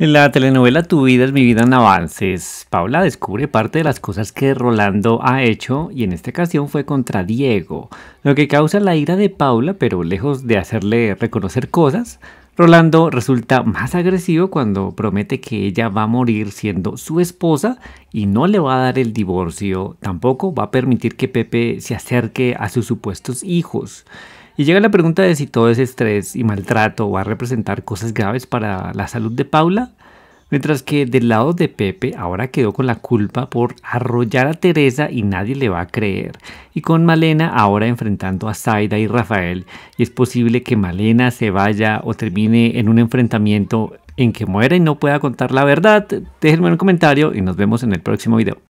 En la telenovela Tu vida es mi vida en avances, Paula descubre parte de las cosas que Rolando ha hecho y en esta ocasión fue contra Diego, lo que causa la ira de Paula, pero lejos de hacerle reconocer cosas, Rolando resulta más agresivo cuando promete que ella va a morir siendo su esposa y no le va a dar el divorcio, tampoco va a permitir que Pepe se acerque a sus supuestos hijos. Y llega la pregunta de si todo ese estrés y maltrato va a representar cosas graves para la salud de Paula. Mientras que del lado de Pepe ahora quedó con la culpa por arrollar a Teresa y nadie le va a creer. Y con Malena ahora enfrentando a Zaida y Rafael. Y es posible que Malena se vaya o termine en un enfrentamiento en que muera y no pueda contar la verdad. Déjenme un comentario y nos vemos en el próximo video.